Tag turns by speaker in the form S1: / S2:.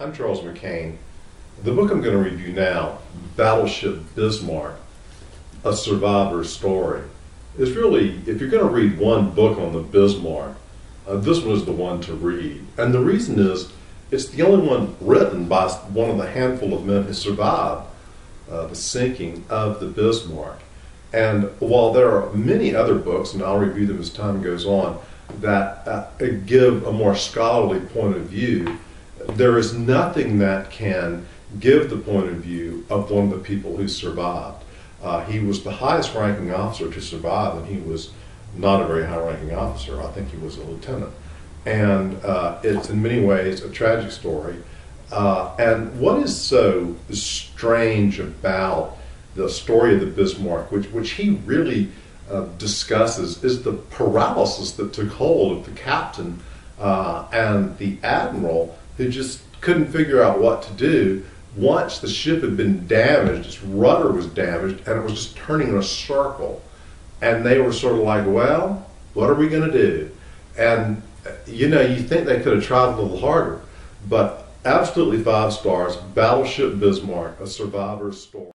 S1: I'm Charles McCain. The book I'm going to review now, Battleship Bismarck, A Survivor's Story, is really, if you're going to read one book on the Bismarck, uh, this one is the one to read. And the reason is, it's the only one written by one of the handful of men who survived uh, the sinking of the Bismarck. And while there are many other books, and I'll review them as time goes on, that uh, give a more scholarly point of view, there is nothing that can give the point of view of one of the people who survived. Uh, he was the highest ranking officer to survive, and he was not a very high ranking officer. I think he was a lieutenant. And uh, it's in many ways a tragic story. Uh, and what is so strange about the story of the Bismarck, which, which he really uh, discusses, is the paralysis that took hold of the captain uh, and the admiral who just couldn't figure out what to do once the ship had been damaged, its rudder was damaged, and it was just turning in a circle. And they were sort of like, well, what are we going to do? And, you know, you think they could have tried a little harder, but absolutely five stars Battleship Bismarck, a survivor's story.